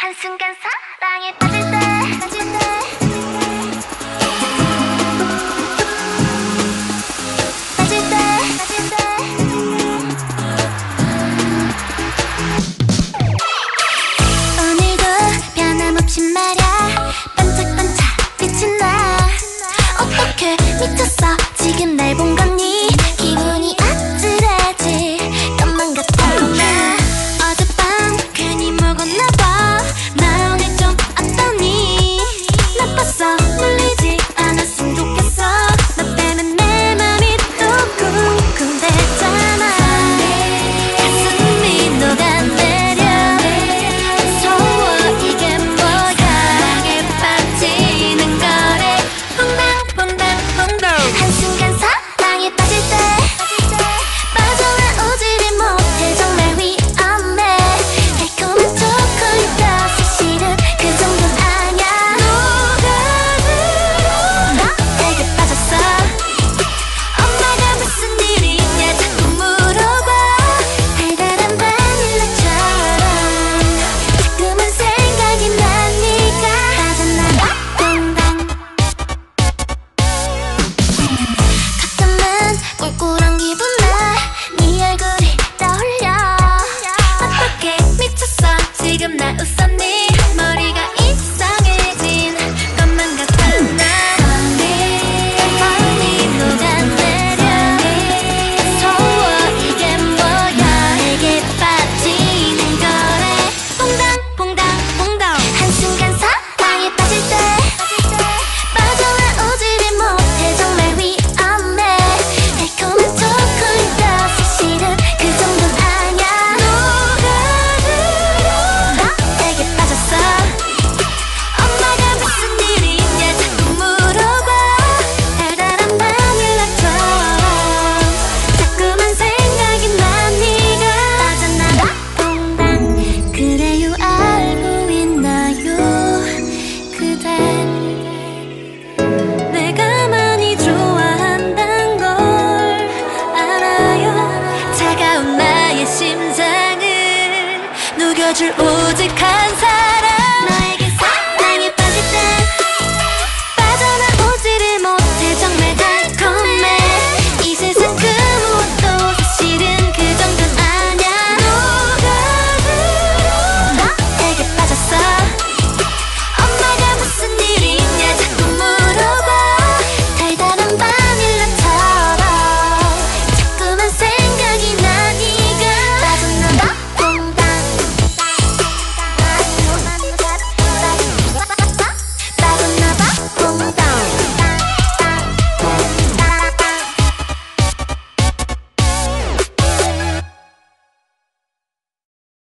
한순간 사랑에 빠질 때, 빠질 때. 심장을 녹여줄 오직 한 사람.